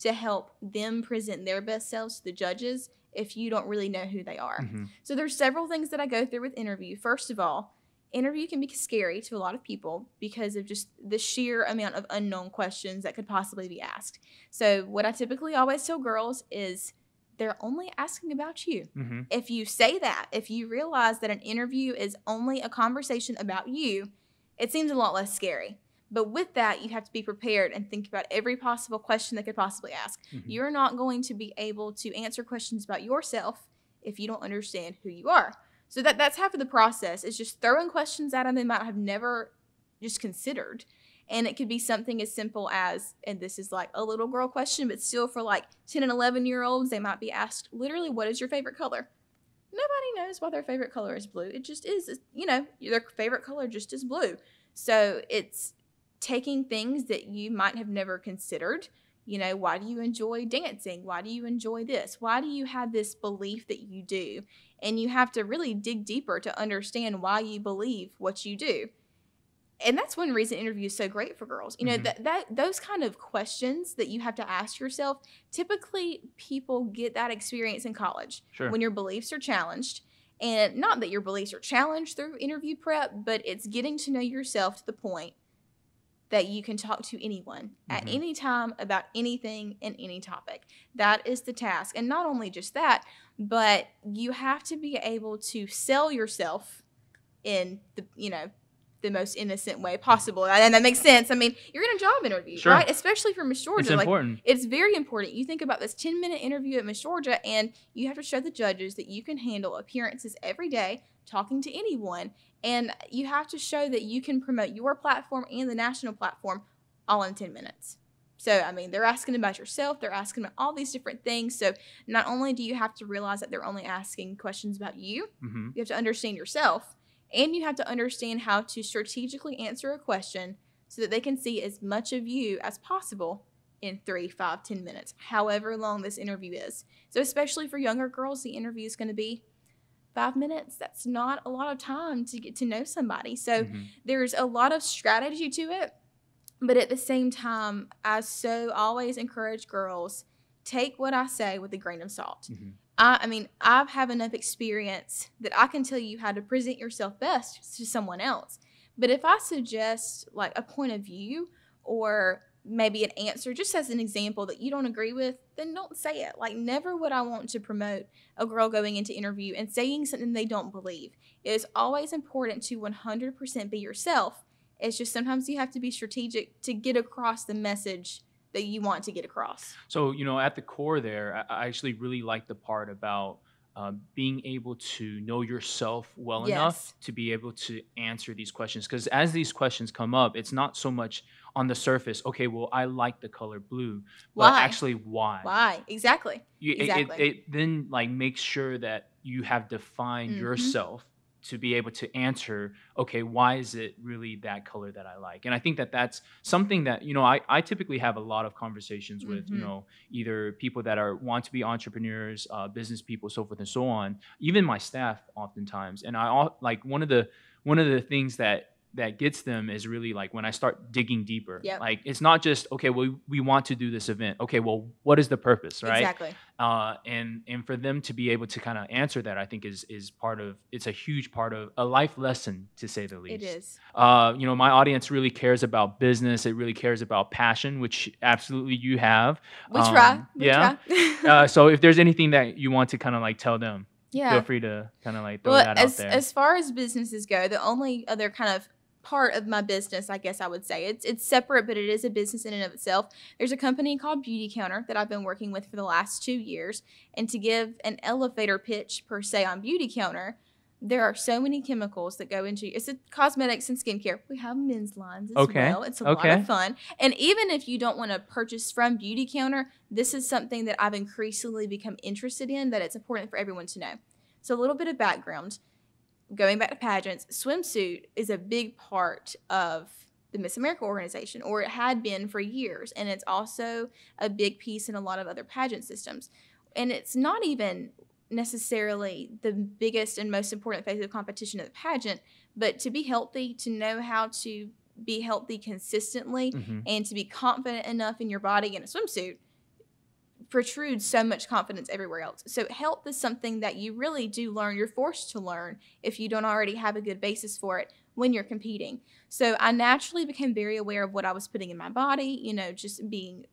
[SPEAKER 2] to help them present their best selves to the judges if you don't really know who they are?
[SPEAKER 1] Mhm.
[SPEAKER 2] So there's several things that I go through with interview. First of all, interview can be scary to a lot of people because of just the sheer amount of unknown questions that could possibly be asked. So what I typically always tell girls is they're only asking about you.
[SPEAKER 1] Mhm.
[SPEAKER 2] If you say that, if you realize that an interview is only a conversation about you, it seems a lot less scary. But with that, you have to be prepared and think about every possible question they could possibly ask.
[SPEAKER 1] Mhm.
[SPEAKER 2] You're not going to be able to answer questions about yourself if you don't understand who you are. So that that's half of the process. Is just throwing questions at them they might have never just considered. And it could be something as simple as, and this is like a little girl question, but still for like 10 and 11 year olds, they might be asked literally, what is your favorite color? Nobody knows why their favorite color is blue. It just is, you know, their favorite color just is blue. So it's taking things that you might have never considered. You know, why do you enjoy dancing? Why do you enjoy this? Why do you have this belief that you do? And you have to really dig deeper to understand why you believe what you do. And that's one reason interview is so great for girls. You know,
[SPEAKER 1] Mhm.
[SPEAKER 2] that, that those kind of questions that you have to ask yourself, typically people get that experience in college
[SPEAKER 1] Sure.
[SPEAKER 2] when your beliefs are challenged. And not that your beliefs are challenged through interview prep, but it's getting to know yourself to the point that you can talk to anyone at
[SPEAKER 1] Mhm.
[SPEAKER 2] any time about anything and any topic. That is the task. And not only just that, but you have to be able to sell yourself in the, you know, the most innocent way possible. And that makes sense. I mean, you're in a job interview,
[SPEAKER 1] Sure.
[SPEAKER 2] right? Especially for Miss Georgia.
[SPEAKER 1] it's
[SPEAKER 2] like
[SPEAKER 1] important.
[SPEAKER 2] it's very important. You think about this 10 minute interview at Miss Georgia, and you have to show the judges that you can handle appearances every day, talking to anyone. And you have to show that you can promote your platform and the national platform all in 10 minutes. So, I mean, they're asking about yourself, they're asking about all these different things. So, not only do you have to realize that they're only asking questions about you,
[SPEAKER 1] hmm
[SPEAKER 2] you have to understand yourself and you have to understand how to strategically answer a question so that they can see as much of you as possible in three, five, ten minutes, however long this interview is. So, especially for younger girls, the interview is going to be five minutes. That's not a lot of time to get to know somebody. So,
[SPEAKER 1] Mhm.
[SPEAKER 2] there's a lot of strategy to it. But at the same time, I so always encourage girls take what I say with a grain of salt.
[SPEAKER 1] Mhm.
[SPEAKER 2] I, I mean, I have enough experience that I can tell you how to present yourself best to someone else. But if I suggest like a point of view or maybe an answer, just as an example that you don't agree with, then don't say it. Like, never would I want to promote a girl going into interview and saying something they don't believe. It is always important to 100% be yourself. It's just sometimes you have to be strategic to get across the message that you want to get across.
[SPEAKER 1] So, you know, at the core there, I, actually really like the part about um, being able to know yourself well enough to be able to answer these questions. Because as these questions come up, it's not so much on the surface, okay, well, I like the color blue, but
[SPEAKER 2] Why?
[SPEAKER 1] actually why?
[SPEAKER 2] Why? Exactly.
[SPEAKER 1] You, it- it-
[SPEAKER 2] Exactly.
[SPEAKER 1] It, then like makes sure that you have defined
[SPEAKER 2] Mhm.
[SPEAKER 1] yourself to be able to answer okay why is it really that color that i like and i think that that's something that you know i, I typically have a lot of conversations with you
[SPEAKER 2] Mhm.
[SPEAKER 1] know either people that are want to be entrepreneurs uh, business people so forth and so on even my staff oftentimes and i like one of the one of the things that that gets them is really like when I start digging deeper.
[SPEAKER 2] Yep.
[SPEAKER 1] Like it's not just okay. Well, we want to do this event. Okay, well, what is the purpose, right?
[SPEAKER 2] Exactly.
[SPEAKER 1] uh, and and for them to be able to kind of answer that, I think is is part of it's a huge part of a life lesson to say the least.
[SPEAKER 2] It is.
[SPEAKER 1] Uh, you know, my audience really cares about business. It really cares about passion, which absolutely you have.
[SPEAKER 2] We try.
[SPEAKER 1] Um,
[SPEAKER 2] We
[SPEAKER 1] yeah.
[SPEAKER 2] try.
[SPEAKER 1] Uh, so if there's anything that you want to kind of like tell them,
[SPEAKER 2] yeah.
[SPEAKER 1] feel free to kind of like throw
[SPEAKER 2] well,
[SPEAKER 1] that
[SPEAKER 2] as,
[SPEAKER 1] out there.
[SPEAKER 2] as far as businesses go, the only other kind of part of my business, I guess I would say, it's it's separate, but it is a business in and of itself. There's a company called Beautycounter that I've been working with for the last two years, and to give an elevator pitch per se on Beautycounter. There are so many chemicals that go into it's a cosmetics and skincare. We have men's lines as
[SPEAKER 1] Okay,
[SPEAKER 2] well. It's a lot of fun. And even if you don't want to purchase from Beautycounter, this is something that I've increasingly become interested in that it's important for everyone to know. So, a little bit of background going back to pageants, swimsuit is a big part of the Miss America organization, or it had been for years. And it's also a big piece in a lot of other pageant systems. And it's not even necessarily the biggest and most important phase of competition of the pageant, but to be healthy, to know how to be healthy consistently,
[SPEAKER 1] hmm
[SPEAKER 2] and to be confident enough in your body in a swimsuit protrudes so much confidence everywhere else. So health is something that you really do learn. You're forced to learn if you don't already have a good basis for it when you're competing. So I naturally became very aware of what I was putting in my body, you know, just being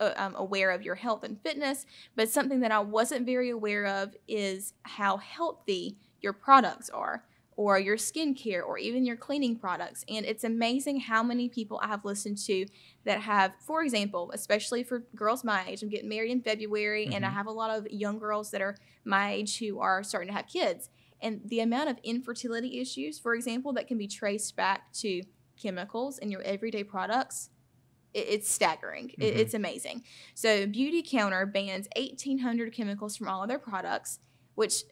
[SPEAKER 2] uh, um, aware of your health and fitness. But something that I wasn't very aware of is how healthy your products are or your skincare or even your cleaning products. And it's amazing how many people I have listened to that have, for example, especially for girls my age, I'm getting married in February and I
[SPEAKER 1] Mhm.
[SPEAKER 2] have a lot of young girls that are my age who are starting to have kids. And the amount of infertility issues, for example, that can be traced back to chemicals in your everyday products, it's staggering.
[SPEAKER 1] Mhm.
[SPEAKER 2] It's amazing. So, Beautycounter bans 1,800 chemicals from all of their products, which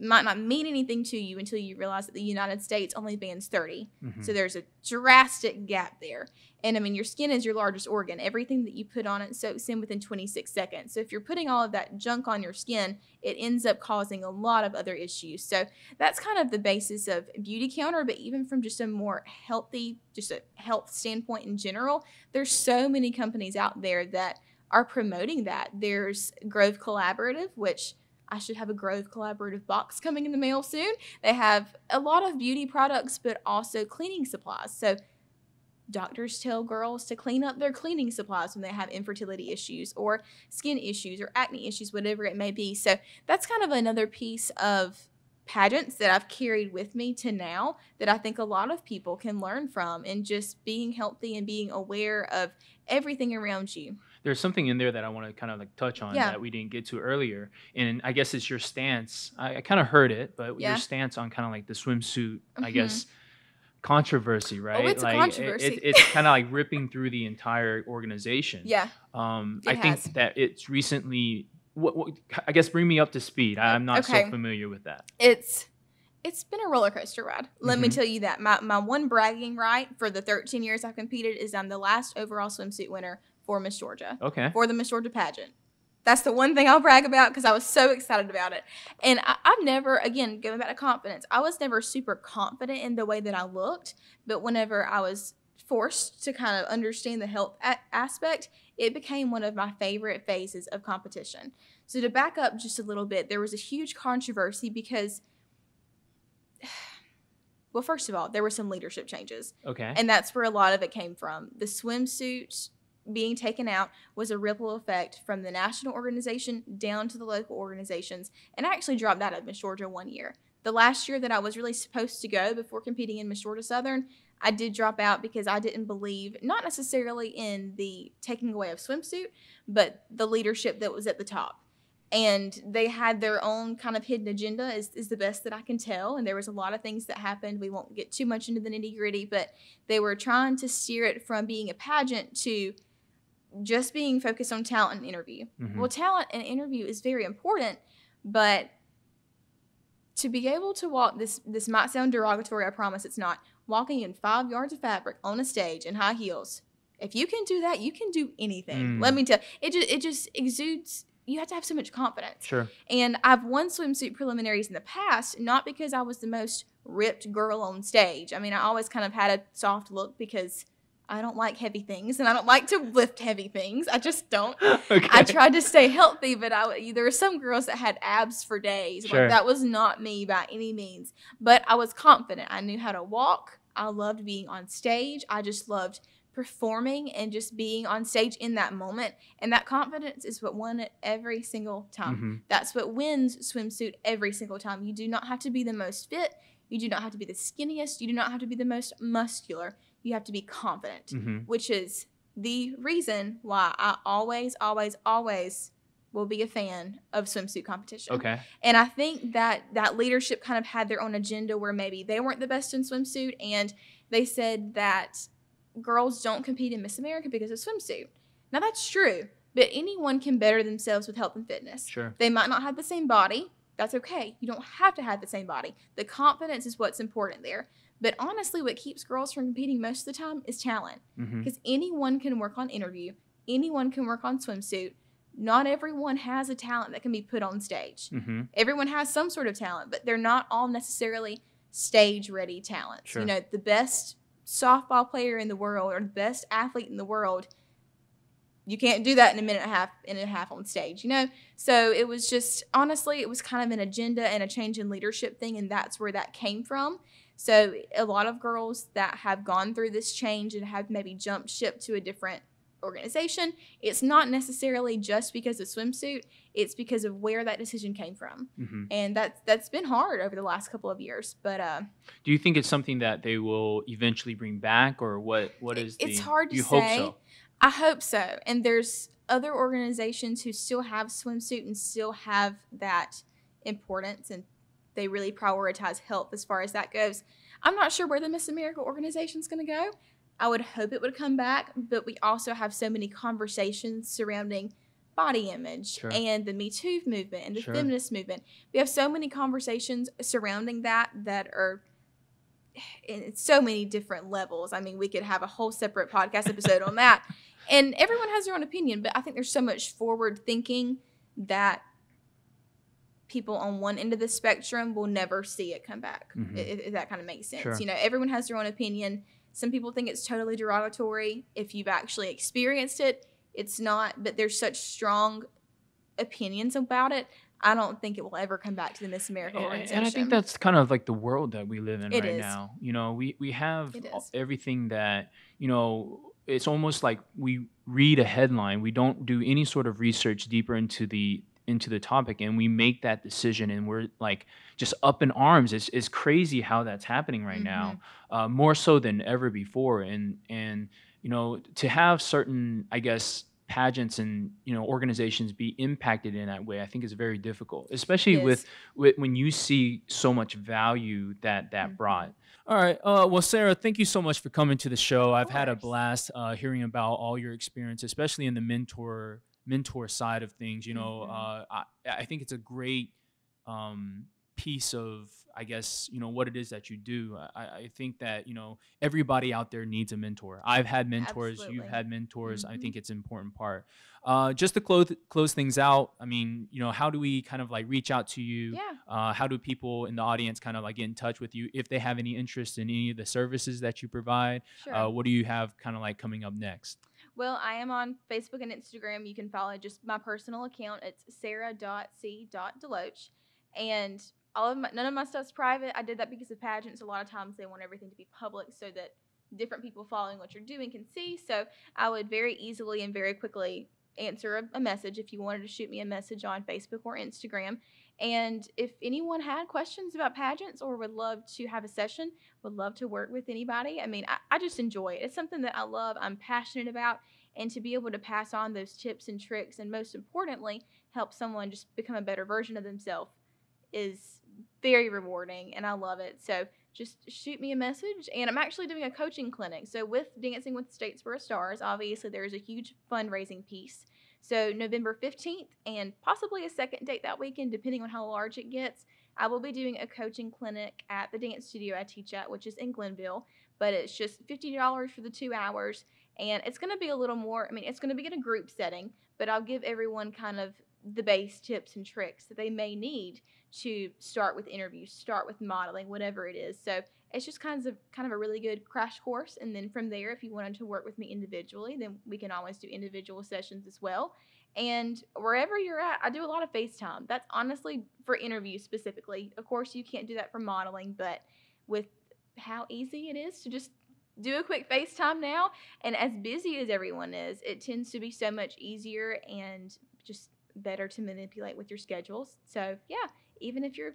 [SPEAKER 2] might not mean anything to you until you realize that the United States only bans 30.
[SPEAKER 1] Mhm.
[SPEAKER 2] So there's a drastic gap there. And I mean, your skin is your largest organ. Everything that you put on it soaks in within 26 seconds. So if you're putting all of that junk on your skin, it ends up causing a lot of other issues. So that's kind of the basis of Beautycounter, but even from just a more healthy, just a health standpoint in general, there's so many companies out there that are promoting that. There's Grove Collaborative, which I should have a Grove Collaborative box coming in the mail soon. They have a lot of beauty products, but also cleaning supplies. So doctors tell girls to clean up their cleaning supplies when they have infertility issues or skin issues or acne issues, whatever it may be. So that's kind of another piece of pageants that I've carried with me to now that I think a lot of people can learn from and just being healthy and being aware of everything around you.
[SPEAKER 1] There's something in there that I want to kind of like touch on
[SPEAKER 2] Yeah.
[SPEAKER 1] that we didn't get to earlier, and I guess it's your stance. I, I kind of heard it, but
[SPEAKER 2] Yeah.
[SPEAKER 1] your stance on kind of like the swimsuit, I
[SPEAKER 2] Mhm.
[SPEAKER 1] guess, controversy, right?
[SPEAKER 2] Oh, it's
[SPEAKER 1] like it-
[SPEAKER 2] controversy.
[SPEAKER 1] It, it's kind of like ripping through the entire organization.
[SPEAKER 2] Yeah.
[SPEAKER 1] Um,
[SPEAKER 2] It
[SPEAKER 1] I think that it's recently. What, what I guess bring me up to speed. I, I'm not
[SPEAKER 2] Okay.
[SPEAKER 1] so familiar with that.
[SPEAKER 2] it's it's been a roller coaster ride. Let me
[SPEAKER 1] Mhm.
[SPEAKER 2] tell you that. My my one bragging right for the 13 years I've competed is I'm the last overall swimsuit winner for Miss Georgia
[SPEAKER 1] Okay.
[SPEAKER 2] for the Miss Georgia pageant. That's the one thing I'll brag about because I was so excited about it. And I, I've never, again, going back to confidence, I was never super confident in the way that I looked. But whenever I was forced to kind of understand the health a- aspect, it became one of my favorite phases of competition. So to back up just a little bit, there was a huge controversy because, well, first of all, there were some leadership changes.
[SPEAKER 1] Okay.
[SPEAKER 2] And that's where a lot of it came from. The swimsuit being taken out was a ripple effect from the national organization down to the local organizations. And I actually dropped out of Miss Georgia one year. The last year that I was really supposed to go before competing in Miss Georgia Southern, I did drop out because I didn't believe, not necessarily in the taking away of swimsuit, but the leadership that was at the top. And they had their own kind of hidden agenda, is, is the best that I can tell. And there was a lot of things that happened. We won't get too much into the nitty gritty, but they were trying to steer it from being a pageant to just being focused on talent and interview.
[SPEAKER 1] Mhm.
[SPEAKER 2] Well, talent and interview is very important, but to be able to walk this this might sound derogatory, I promise it's not. Walking in five yards of fabric on a stage in high heels. If you can do that, you can do anything.
[SPEAKER 1] Mm.
[SPEAKER 2] Let me tell it just it just exudes you have to have so much confidence.
[SPEAKER 1] Sure.
[SPEAKER 2] And I've won swimsuit preliminaries in the past, not because I was the most ripped girl on stage. I mean, I always kind of had a soft look because I don't like heavy things and I don't like to lift heavy things. I just don't.
[SPEAKER 1] okay.
[SPEAKER 2] I tried to stay healthy, but I there were some girls that had abs for days.
[SPEAKER 1] Sure.
[SPEAKER 2] Like that was not me by any means. But I was confident. I knew how to walk. I loved being on stage. I just loved performing and just being on stage in that moment. And that confidence is what won it every single time.
[SPEAKER 1] Mhm.
[SPEAKER 2] That's what wins swimsuit every single time. You do not have to be the most fit. You do not have to be the skinniest. You do not have to be the most muscular. You have to be confident,
[SPEAKER 1] Mhm.
[SPEAKER 2] which is the reason why I always, always, always will be a fan of swimsuit competition.
[SPEAKER 1] Okay.
[SPEAKER 2] And I think that that leadership kind of had their own agenda where maybe they weren't the best in swimsuit and they said that girls don't compete in Miss America because of swimsuit. Now that's true, but anyone can better themselves with health and fitness.
[SPEAKER 1] Sure.
[SPEAKER 2] They might not have the same body, That's okay. You don't have to have the same body. The confidence is what's important there. But honestly, what keeps girls from competing most of the time is talent. Because anyone can work on interview, anyone can work on swimsuit. Not everyone has a talent that can be put on stage.
[SPEAKER 1] Mhm.
[SPEAKER 2] Everyone has some sort of talent, but they're not all necessarily stage ready talents.
[SPEAKER 1] Sure.
[SPEAKER 2] You know, the best softball player in the world or the best athlete in the world, you can't do that in a minute and a half in a half on stage, you know? So it was just honestly, it was kind of an agenda and a change in leadership thing, and that's where that came from. So a lot of girls that have gone through this change and have maybe jumped ship to a different organization, it's not necessarily just because of swimsuit, it's because of where that decision came from.
[SPEAKER 1] Mhm.
[SPEAKER 2] And that's that's been hard over the last couple of years. But uh
[SPEAKER 1] Do you think it's something that they will eventually bring back, or what? what is
[SPEAKER 2] It-
[SPEAKER 1] is the?
[SPEAKER 2] hard to
[SPEAKER 1] you hope
[SPEAKER 2] say.
[SPEAKER 1] so.
[SPEAKER 2] I hope so. And there's other organizations who still have swimsuit and still have that importance and they really prioritize health as far as that goes. I'm not sure where the Miss America organization is going to go. I would hope it would come back, but we also have so many conversations surrounding body image
[SPEAKER 1] Sure.
[SPEAKER 2] and the Me Too movement and the
[SPEAKER 1] Sure.
[SPEAKER 2] feminist movement. We have so many conversations surrounding that that are in so many different levels. I mean, we could have a whole separate podcast episode on that. And everyone has their own opinion, but I think there's so much forward thinking that people on one end of the spectrum will never see it come back.
[SPEAKER 1] Mhm.
[SPEAKER 2] If, if that kind of makes sense.
[SPEAKER 1] Sure.
[SPEAKER 2] You know, everyone has their own opinion. Some people think it's totally derogatory. If you've actually experienced it, it's not, but there's such strong opinions about it. I don't think it will ever come back to the Miss America
[SPEAKER 1] And-
[SPEAKER 2] organization.
[SPEAKER 1] And I think that's kind of like the world that we live in
[SPEAKER 2] It
[SPEAKER 1] right
[SPEAKER 2] is.
[SPEAKER 1] now. You know, we we have
[SPEAKER 2] It
[SPEAKER 1] a-
[SPEAKER 2] is.
[SPEAKER 1] everything that you know. It's almost like we read a headline. We don't do any sort of research deeper into the into the topic, and we make that decision, and we're like just up in arms. It's it's crazy how that's happening right now, uh, more so than ever before. And and you know, to have certain, I guess, pageants and you know organizations be impacted in that way, I think is very difficult, especially
[SPEAKER 2] It
[SPEAKER 1] with with, when you see so much value that that
[SPEAKER 2] Mhm.
[SPEAKER 1] brought. All right. Uh, well, Sarah, thank you so much for coming to the show. I've had a blast uh, hearing about all your experience, especially in the mentor mentor side of things. You know,
[SPEAKER 2] Mhm.
[SPEAKER 1] uh, I, I think it's a great um, piece of, I guess, you know, what it is that you do. I, I think that you know everybody out there needs a mentor. I've had mentors. You've had mentors. I
[SPEAKER 2] Mhm.
[SPEAKER 1] think it's an important part. Uh, just to close close things out. I mean, you know, how do we kind of like reach out to you?
[SPEAKER 2] Yeah.
[SPEAKER 1] Uh, how do people in the audience kind of like get in touch with you if they have any interest in any of the services that you provide?
[SPEAKER 2] Sure.
[SPEAKER 1] Uh, what do you have kind of like coming up next?
[SPEAKER 2] Well, I am on Facebook and Instagram. You can follow just my personal account. It's sarah.c.deloach. And all of my none of my stuff's private. I did that because of pageants. A lot of times they want everything to be public so that different people following what you're doing can see. So I would very easily and very quickly answer a, a message if you wanted to shoot me a message on Facebook or Instagram. And if anyone had questions about pageants or would love to have a session, would love to work with anybody. I mean, I, I just enjoy it. It's something that I love, I'm passionate about, and to be able to pass on those tips and tricks, and most importantly, help someone just become a better version of themselves is very rewarding, and I love it. So just shoot me a message. And I'm actually doing a coaching clinic. So with Dancing with Statesboro Stars, obviously there's a huge fundraising piece. So November 15th and possibly a second date that weekend, depending on how large it gets. I will be doing a coaching clinic at the dance studio I teach at, which is in Glennville, but it's just $50 for the two hours. And it's going to be a little more, I mean, it's going to be in a group setting, but I'll give everyone kind of the base tips and tricks that they may need to start with interviews, start with modeling, whatever it is. So it's just kind of kind of a really good crash course. And then from there, if you wanted to work with me individually, then we can always do individual sessions as well. And wherever you're at, I do a lot of FaceTime. That's honestly for interviews specifically. Of course, you can't do that for modeling, but with how easy it is to just do a quick FaceTime now, and as busy as everyone is, it tends to be so much easier and just better to manipulate with your schedules. So, yeah, even if you're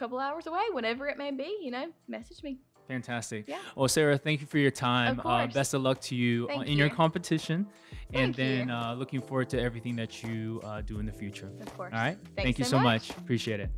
[SPEAKER 2] couple hours away, whenever it may be, you know, message me.
[SPEAKER 1] Fantastic.
[SPEAKER 2] Yeah.
[SPEAKER 1] Well, Sarah, thank you for your time.
[SPEAKER 2] Of
[SPEAKER 1] Uh, best of luck to you
[SPEAKER 2] Thank
[SPEAKER 1] on- in your
[SPEAKER 2] you.
[SPEAKER 1] competition. and
[SPEAKER 2] Thank you.
[SPEAKER 1] then uh, looking forward to everything that you uh, do in the future.
[SPEAKER 2] Of course.
[SPEAKER 1] All right.
[SPEAKER 2] Thanks
[SPEAKER 1] Thank you
[SPEAKER 2] so
[SPEAKER 1] so
[SPEAKER 2] much.
[SPEAKER 1] much. Appreciate it.